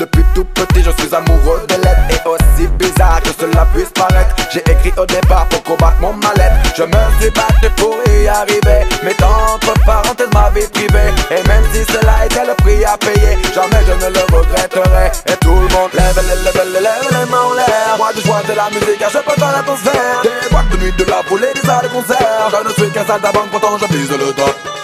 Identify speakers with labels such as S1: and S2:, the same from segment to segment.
S1: Depuis tout petit je suis amoureux de l'être. Et aussi bizarre que cela puisse paraître. J'ai écrit au départ pour combattre mon mal-être. Je me suis battu pour y arriver. Mettant entre parenthèses ma vie privée. Et même si cela était le prix à payer Jamais je ne le regretterai. Et tout le monde lève, lève, lève, lève les mains en l'air. Moi je joue de la musique car je peux dans l'atmosphère. Des boîtes de nuit, de la foule et des salles de concert. Je ne suis qu'un sale d'abord pourtant je vise le top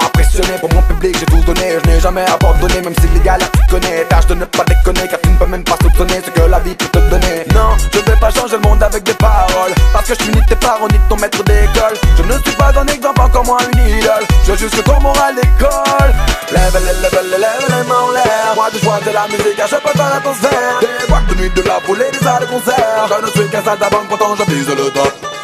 S1: impressionné Pour mon public j'ai tout donné, je n'ai jamais abandonné Même si les galères tu connais, tâche de ne pas déconner Car tu ne peux même pas soupçonner ce que la vie peut te donner. Non, je vais pas changer le monde avec des paroles Parce que je suis ni tes parents ni ton maître d'école. Je ne suis pas un exemple encore moins une idole. Je juste que ton moral d'école Lève lève les lève les mains en l'air Moi du joie de la musique, je peux dans l'atmosphère Des boîtes de nuit, de la foule et des salles de concert. Je ne suis qu'un saltimbanque, pourtant je vise le top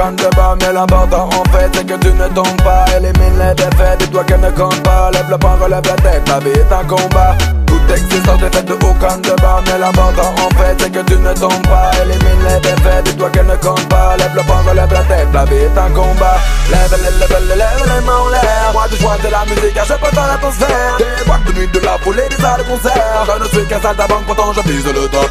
S1: faits de débat Mais l'important en fait c'est que tu ne tombes pas. Élimine les défaites, dis-toi qu'elles ne comptent pas. Lève le poing, relève la tête, la vie est un combat. Toute existence des faits de aucun débat Mais l'important en fait c'est que tu ne tombes pas. Élimine les défaites, dis-toi qu'elles ne comptent pas. Lève le poing, relève la tête, la vie est un combat. Lève lève les, lève les mains en l'air Moi du choix de la musique, je peux dans l'atmosphère. Des boîtes de nuit, de la foule et des salles de concert. Je ne suis qu'un saltimbanque, pourtant je vise le top